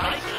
Bison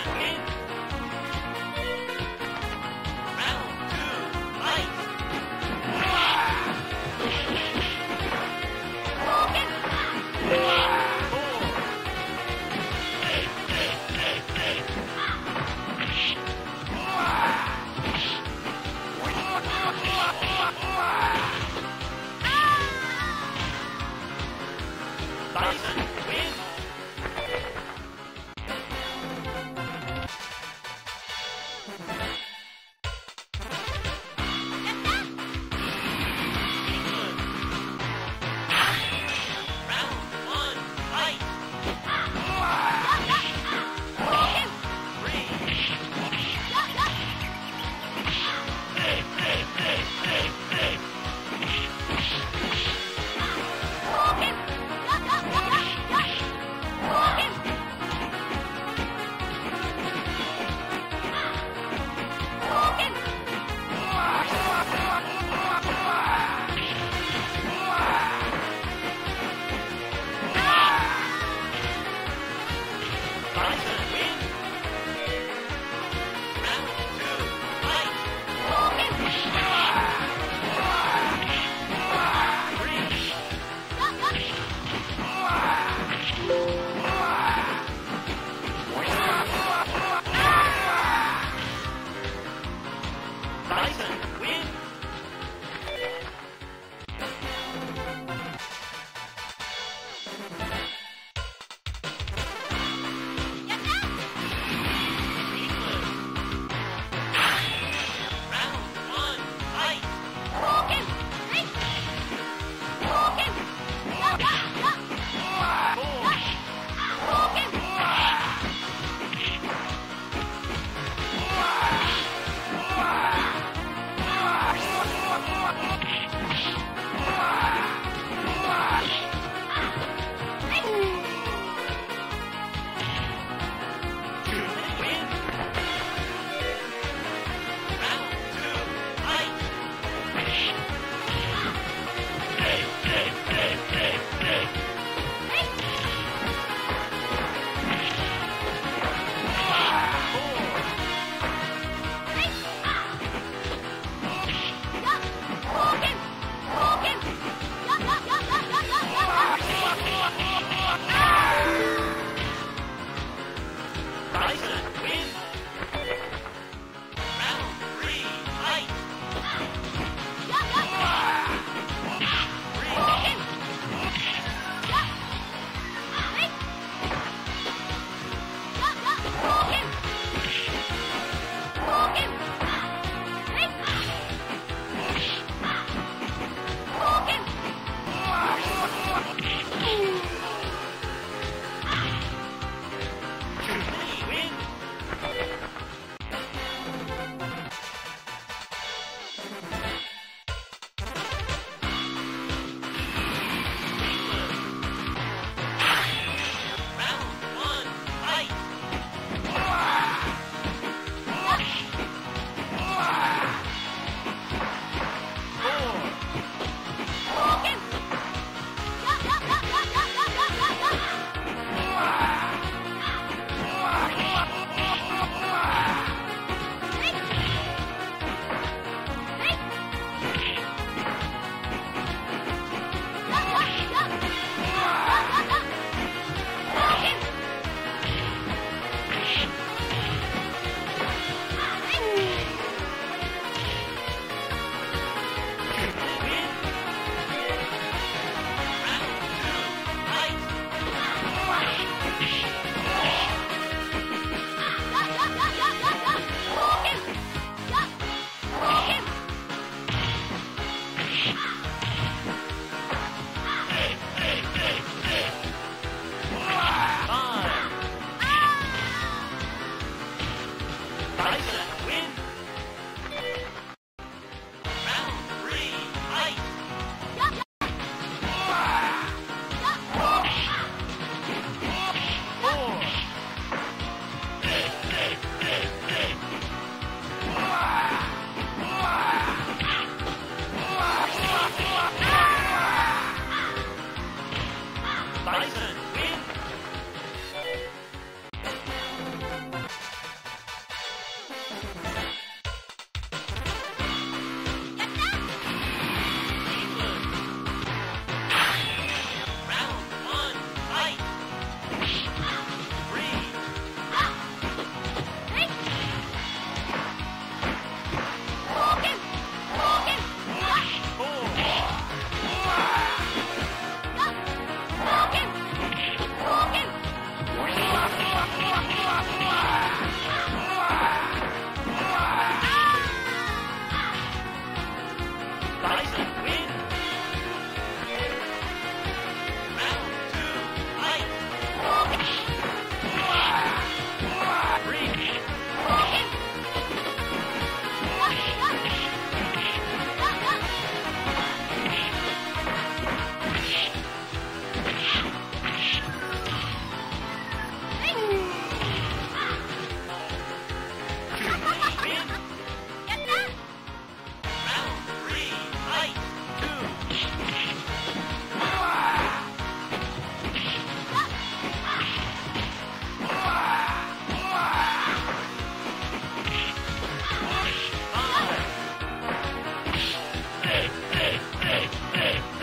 hey, hey.